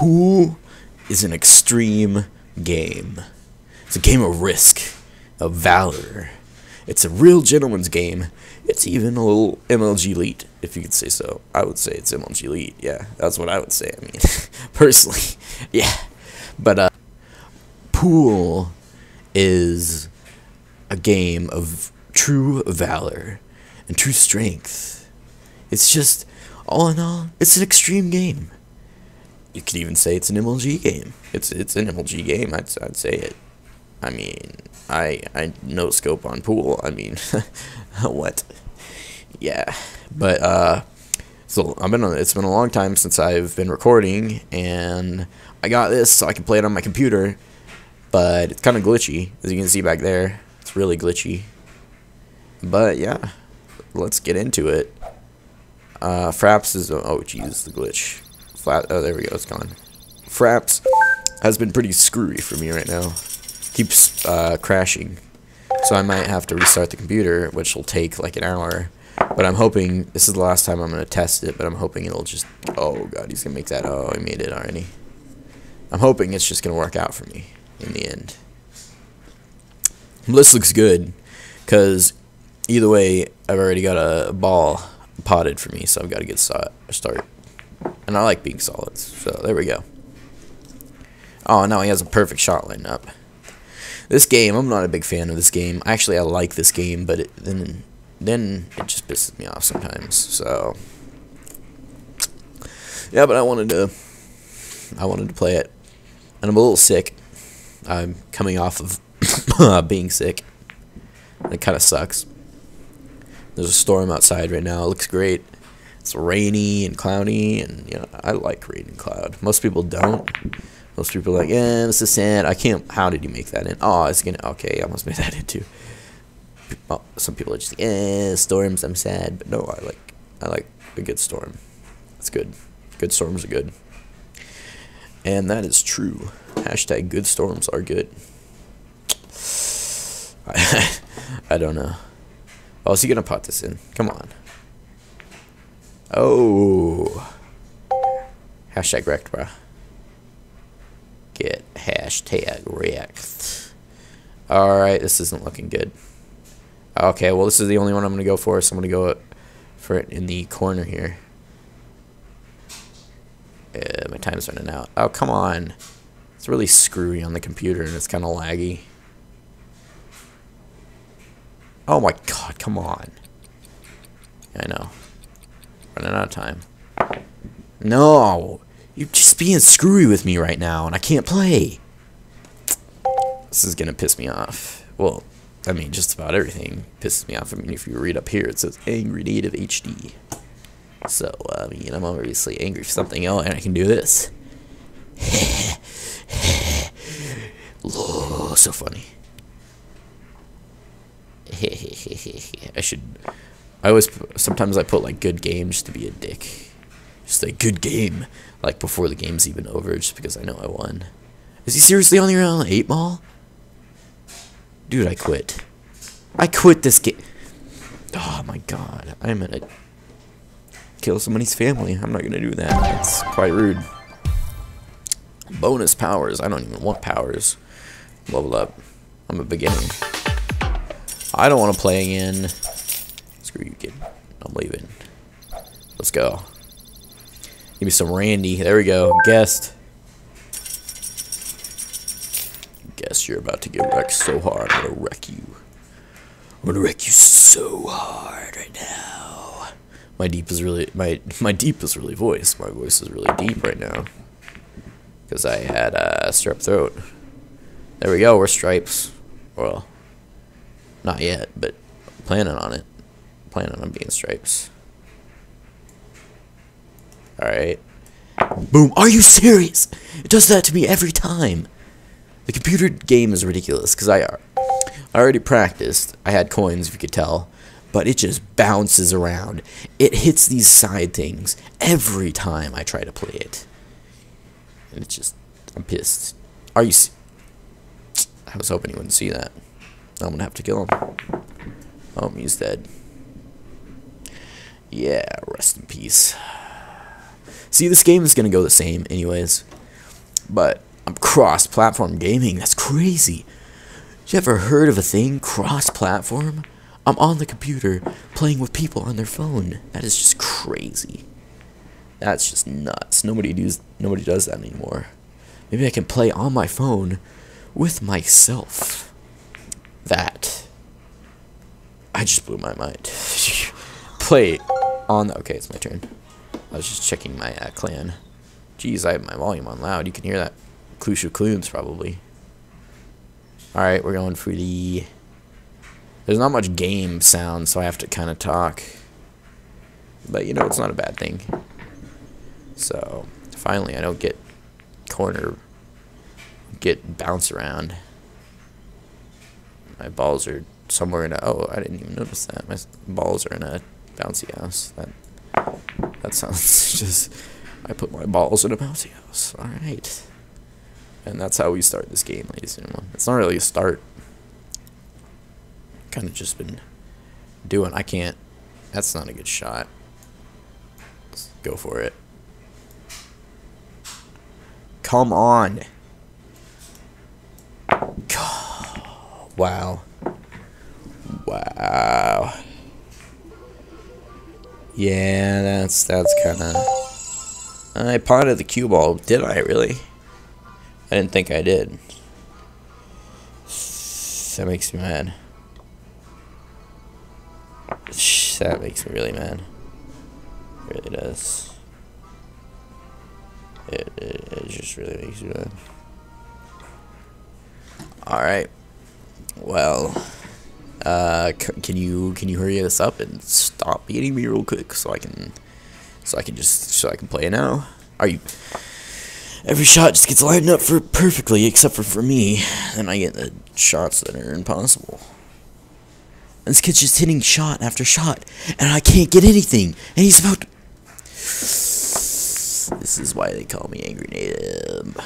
Pool is an extreme game. It's a game of risk, of valor. It's a real gentleman's game. It's even a little MLG elite, if you could say so. I would say it's MLG elite. Yeah, that's what I would say. I mean, personally, yeah. But uh, pool is a game of true valor and true strength. It's just, all in all, it's an extreme game. You could even say it's an MLG game. It's it's an MLG game. I'd I'd say it. I mean, I I no scope on pool. I mean, what? Yeah, but uh, so I've been on. It's been a long time since I've been recording, and I got this so I can play it on my computer. But it's kind of glitchy, as you can see back there. It's really glitchy. But yeah, let's get into it. Uh, Fraps is oh jeez, the glitch. Flat. Oh, there we go. It's gone. Fraps has been pretty screwy for me right now. Keeps uh, crashing, so I might have to restart the computer, which will take like an hour. But I'm hoping this is the last time I'm gonna test it. But I'm hoping it'll just. Oh god, he's gonna make that. Oh, he made it already. I'm hoping it's just gonna work out for me in the end. This looks good, cause either way, I've already got a ball potted for me, so I've got to get start. And I like being solids, so there we go. Oh, now he has a perfect shot line up. This game, I'm not a big fan of this game. Actually, I like this game, but it, then then it just pisses me off sometimes. So yeah, but I wanted to I wanted to play it, and I'm a little sick. I'm coming off of uh, being sick. It kind of sucks. There's a storm outside right now. It looks great. It's rainy and cloudy, and you know I like rain and cloud. Most people don't. Most people are like, yeah, this is sad. I can't. How did you make that in? Oh, it's gonna. Okay, I almost made that in too. Well, some people are just like, eh, storms. I'm sad, but no, I like. I like a good storm. It's good. Good storms are good. And that is true. Hashtag good storms are good. I, I don't know. Oh, is he gonna pot this in? Come on. Oh. Hashtag wrecked, bruh. Get hashtag wrecked. Alright, this isn't looking good. Okay, well, this is the only one I'm gonna go for, so I'm gonna go for it in the corner here. Yeah, my time's running out. Oh, come on. It's really screwy on the computer and it's kind of laggy. Oh my god, come on. I know. Running out of time. No! You're just being screwy with me right now, and I can't play. This is gonna piss me off. Well, I mean, just about everything pisses me off. I mean, if you read up here, it says Angry Native HD. So, I mean, I'm obviously angry for something else, and I can do this. oh, so funny. I should. I always. Sometimes I put like good game just to be a dick. Just like good game, like before the game's even over, just because I know I won. Is he seriously on the around eight ball? Dude, I quit. I quit this game. Oh my god, I'm gonna kill somebody's family. I'm not gonna do that. That's quite rude. Bonus powers. I don't even want powers. Level up. I'm a beginner. I don't want to play again. Screw you, kid. I'm leaving. Let's go. Give me some Randy. There we go. Guest. Guess you're about to get wrecked so hard. I'm gonna wreck you. I'm gonna wreck you so hard right now. My deep is really my my deep is really voice. My voice is really deep right now. Because I had a strep throat. There we go. We're stripes. Well, not yet, but planning on it. Planning on being stripes. Alright. Boom. Are you serious? It does that to me every time. The computer game is ridiculous because I, I already practiced. I had coins, if you could tell. But it just bounces around. It hits these side things every time I try to play it. And it's just, I'm pissed. Are you... I was hoping you wouldn't see that. I'm gonna have to kill him. Oh, he's dead. Yeah, rest in peace. See, this game is gonna go the same anyways. But I'm cross-platform gaming. That's crazy. You ever heard of a thing cross-platform? I'm on the computer playing with people on their phone. That is just crazy. That's just nuts. Nobody does nobody does that anymore. Maybe I can play on my phone with myself. That I just blew my mind. play on okay, it's my turn. I was just checking my uh, clan. Jeez, I have my volume on loud. You can hear that. Clush of Clunes, probably. Alright, we're going for the... There's not much game sound, so I have to kind of talk. But, you know, it's not a bad thing. So, finally, I don't get corner... Get bounce around. My balls are somewhere in a... Oh, I didn't even notice that. My balls are in a bouncy house. That, that sounds just... I put my balls in a bouncy house. Alright. And that's how we start this game, ladies and gentlemen. It's not really a start. Kind of just been doing. I can't. That's not a good shot. Let's go for it. Come on. Wow. Wow. Yeah, that's that's kind of. I potted the cue ball. Did I really? I didn't think I did. That makes me mad. That makes me really mad. It really does. It, it, it just really makes me mad. Alright. Well, uh, can you can you hurry this up and stop beating me real quick so I can so I can just so I can play now? Are you every shot just gets lined up for perfectly, except for for me. Then I get the shots that are impossible. And this kid's just hitting shot after shot, and I can't get anything. And he's about. To... This is why they call me Angry Native.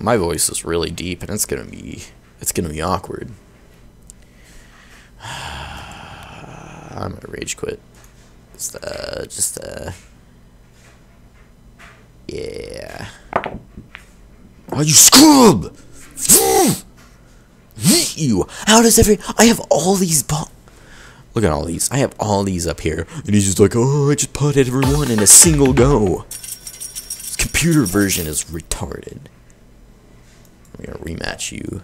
My voice is really deep, and it's gonna be it's gonna be awkward. I'm gonna rage quit. Just uh, just uh. Yeah. Oh, you scrub! Hit you! How does every. I have all these balls. Look at all these. I have all these up here. And he's just like, oh, I just put everyone in a single go. This computer version is retarded. I'm gonna rematch you.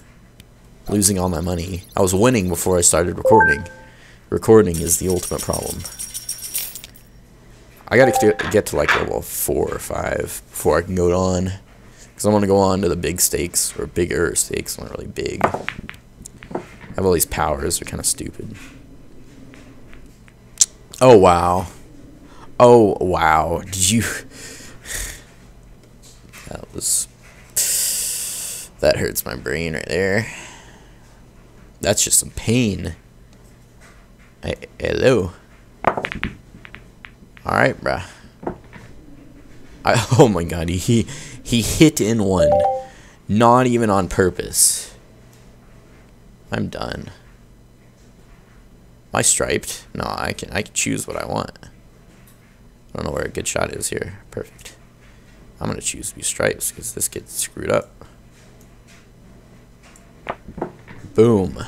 Losing all my money. I was winning before I started recording. Recording is the ultimate problem. I gotta get to like level 4 or 5 before I can go on. Because I want to go on to the big stakes, or bigger stakes, not really big. I have all these powers, they're kind of stupid. Oh, wow. Oh, wow. Did you... That was... That hurts my brain right there. That's just some pain. Hello. Alright, bruh. I, oh my god, he he hit in one. Not even on purpose. I'm done. Am I striped? No, I can I can choose what I want. I don't know where a good shot is here. Perfect. I'm gonna choose be stripes because this gets screwed up. Boom.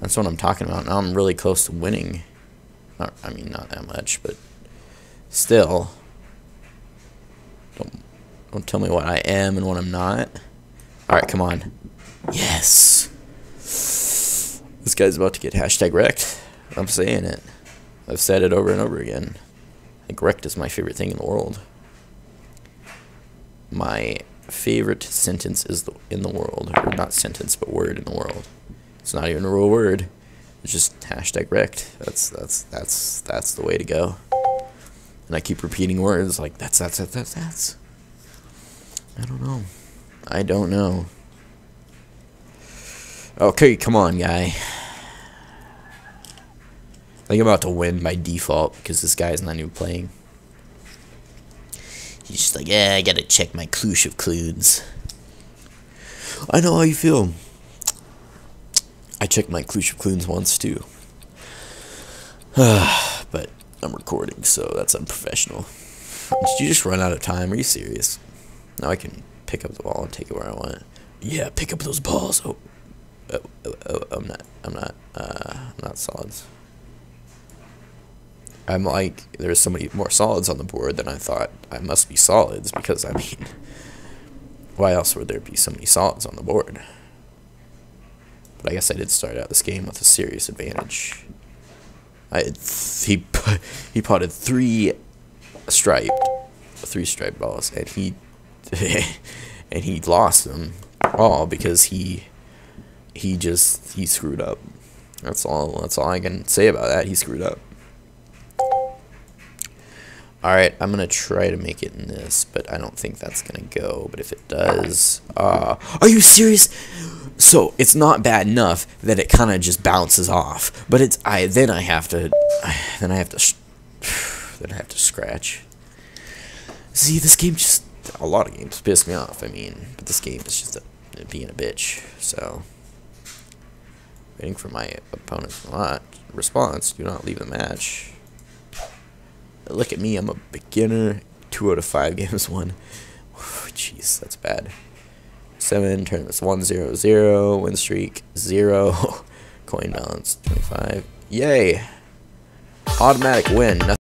That's what I'm talking about. Now I'm really close to winning. Not, I mean, not that much, but still. Don't, don't tell me what I am and what I'm not. Alright, come on. Yes! This guy's about to get hashtag wrecked. I'm saying it. I've said it over and over again. I think wrecked is my favorite thing in the world. My favorite sentence is the, in the world. Or not sentence, but word in the world. It's not even a real word. It's just hashtag wrecked. That's that's that's that's the way to go. And I keep repeating words like that's that's that's that's that's. I don't know. I don't know. Okay, come on, guy. I think I'm about to win by default because this guy's not even playing. Just like, yeah, I gotta check my clue of clues. I know how you feel. I checked my Clush of Clunes once too. but I'm recording, so that's unprofessional. Did you just run out of time? Are you serious? Now I can pick up the ball and take it where I want. Yeah, pick up those balls. Oh, oh, oh, oh I'm not. I'm not. Uh, I'm not solids. I'm like, there's so many more solids on the board than I thought. I must be solids because I mean, why else would there be so many solids on the board? But I guess I did start out this game with a serious advantage. I he he potted three striped, three striped balls, and he and he lost them all because he he just he screwed up. That's all. That's all I can say about that. He screwed up. All right, I'm gonna try to make it in this, but I don't think that's gonna go. But if it does, uh, are you serious? So it's not bad enough that it kind of just bounces off, but it's I then I have to then I have to then I have to scratch. See, this game just a lot of games piss me off. I mean, but this game is just a, being a bitch. So waiting for my opponent's response. Do not leave the match. Look at me, I'm a beginner. Two out of five games won. Jeez, that's bad. 7, tournaments 1 0 0, win streak 0, coin balance 25. Yay! Automatic win. Nothing